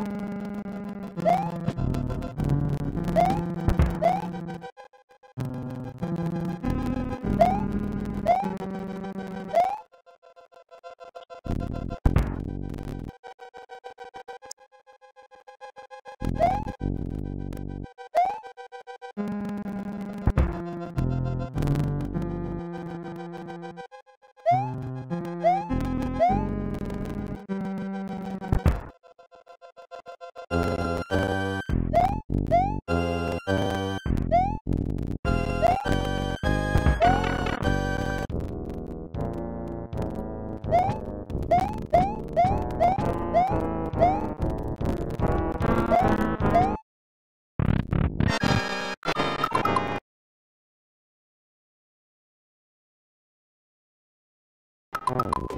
Wow. Oh.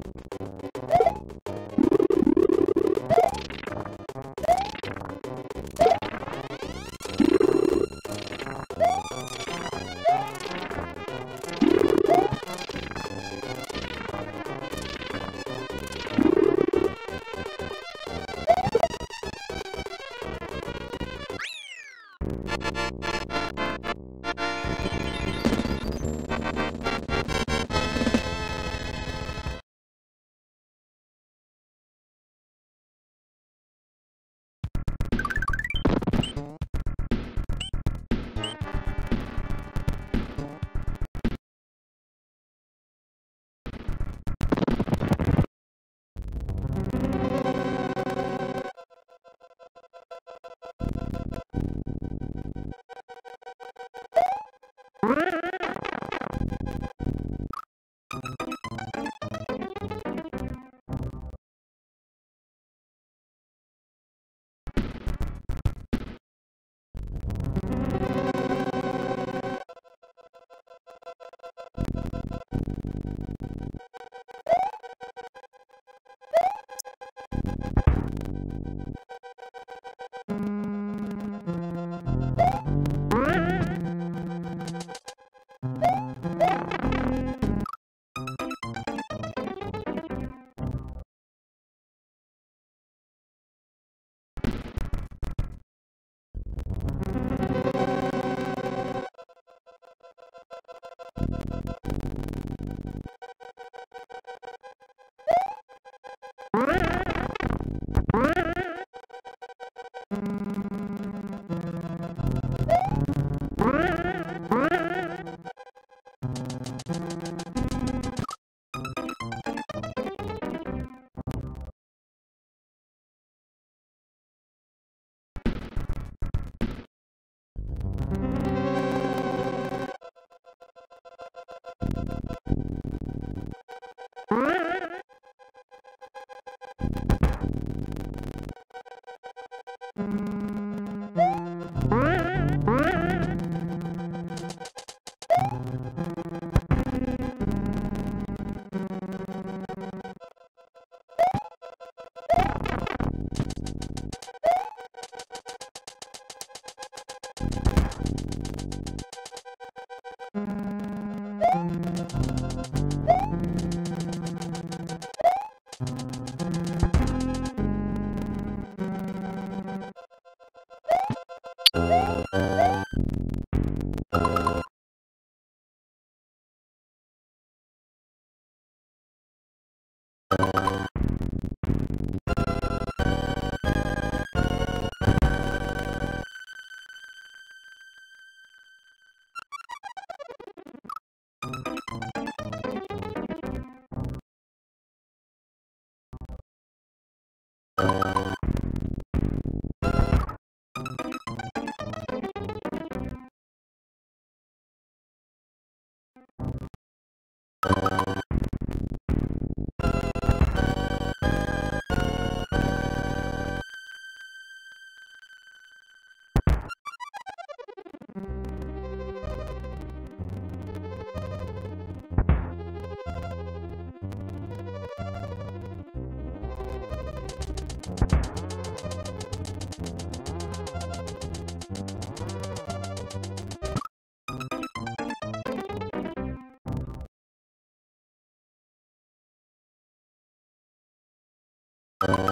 you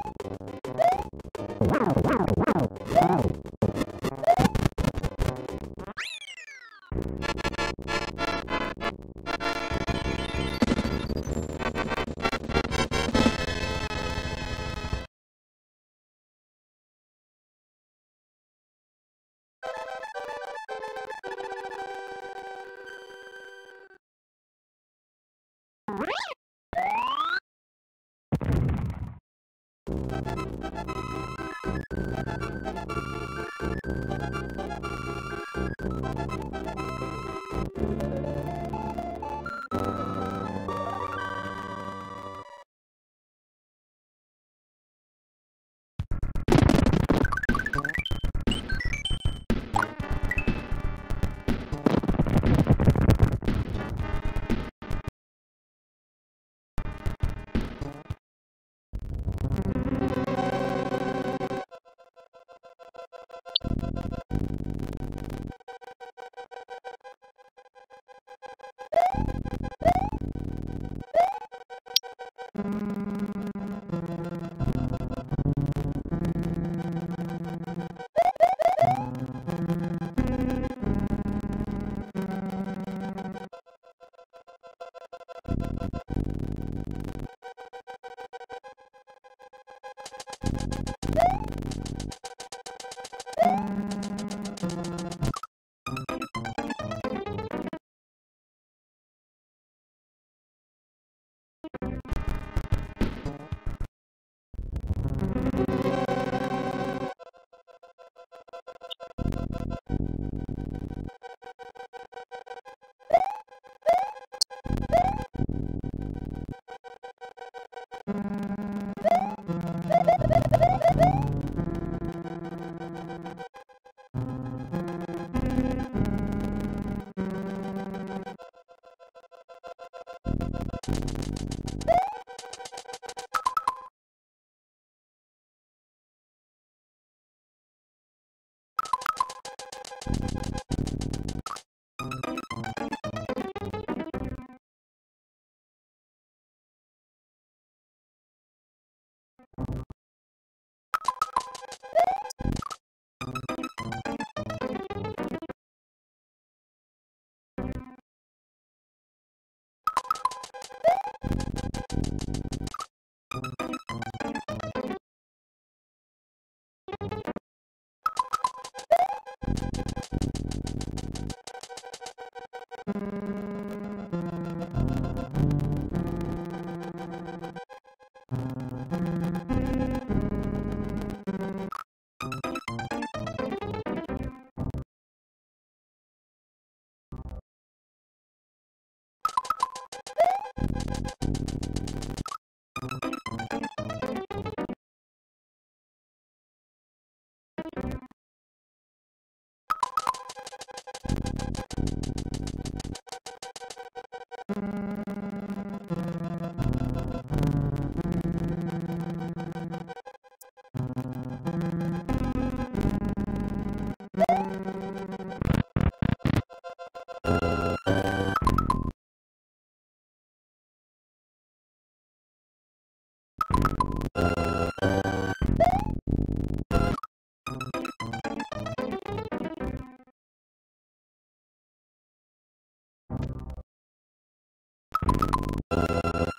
Thank you.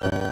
Uh...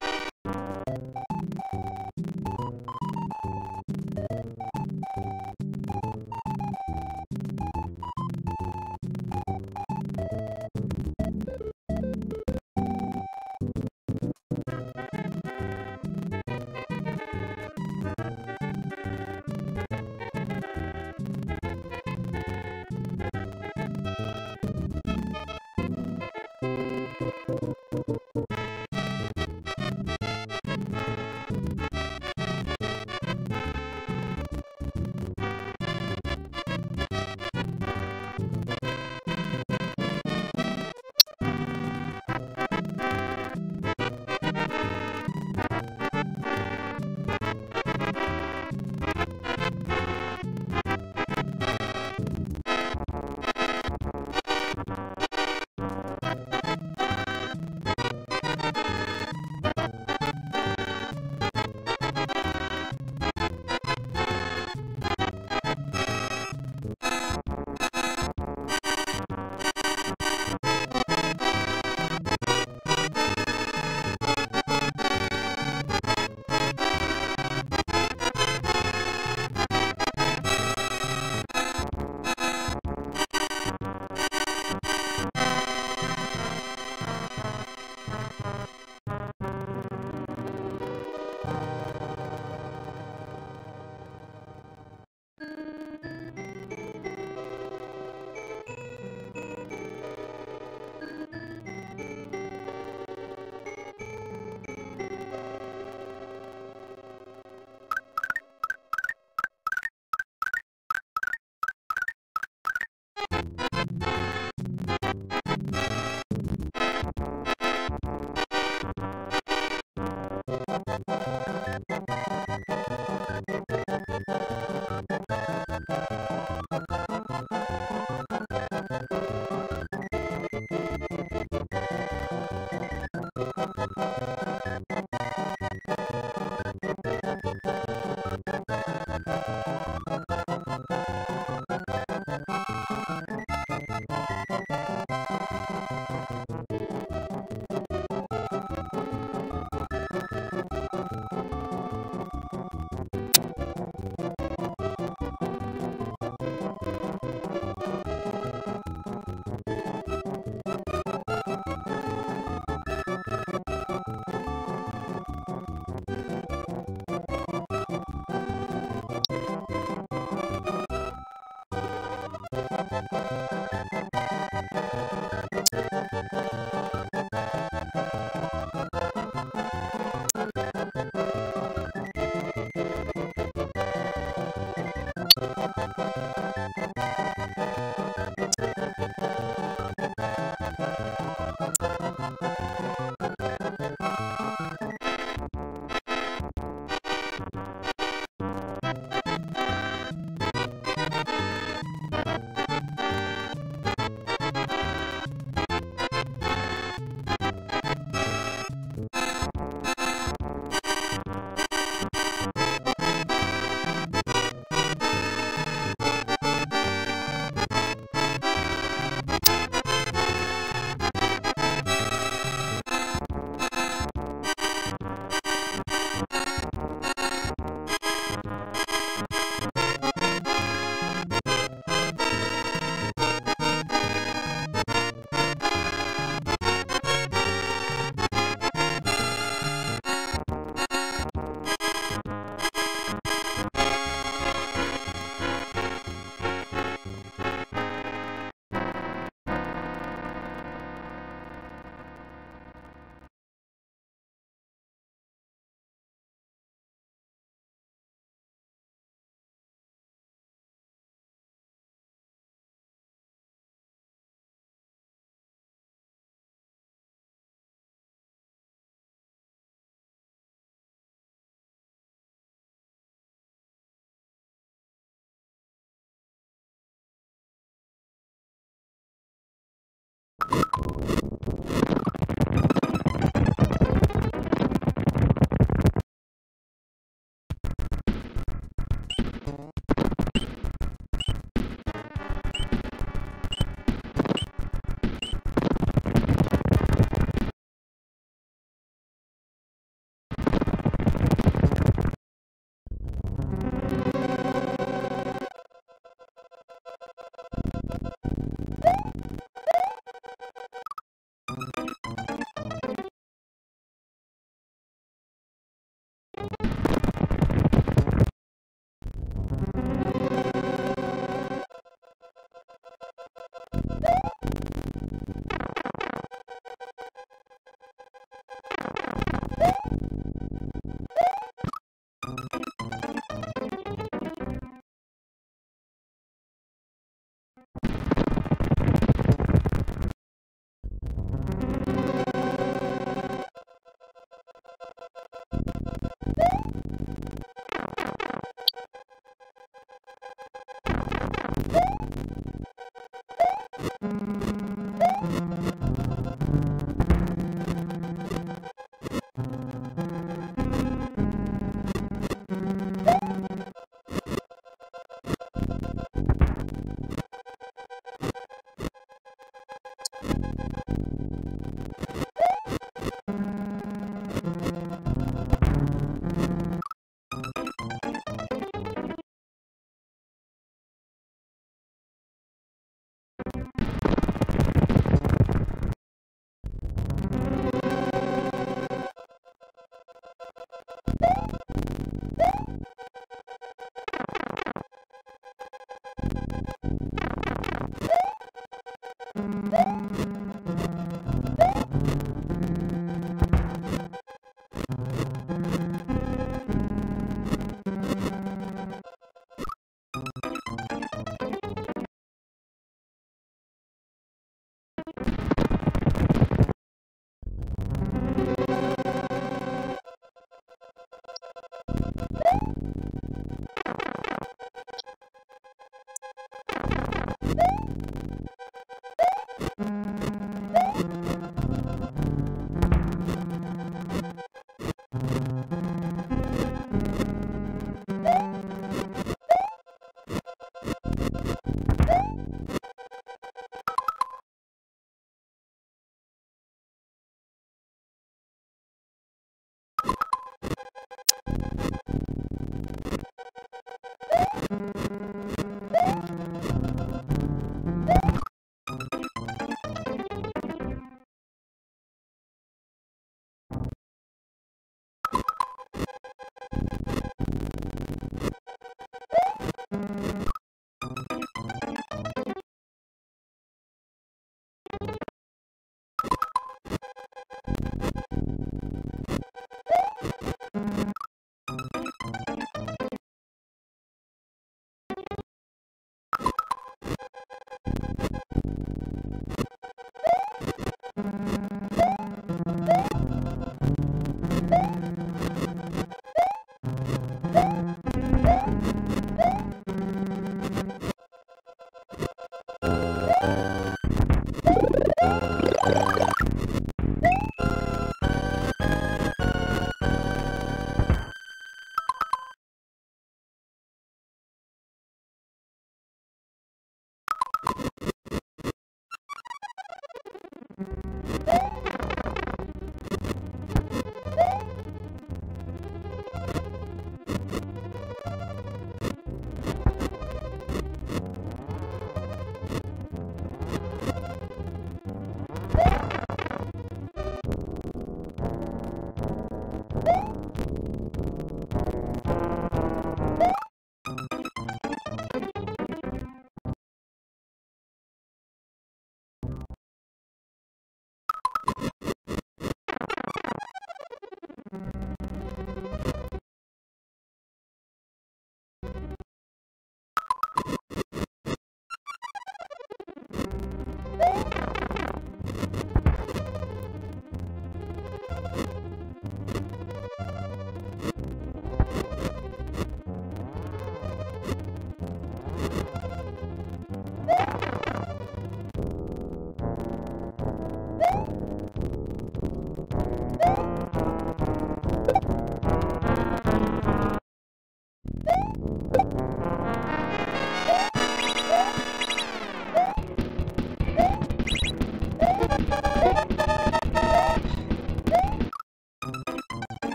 Mm-hmm.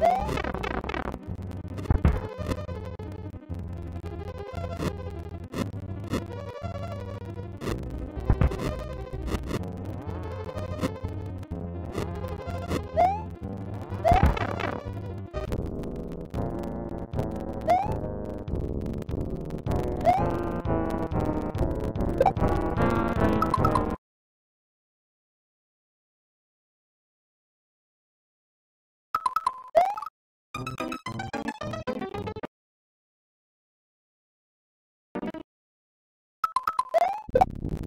Bye.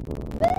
Woo!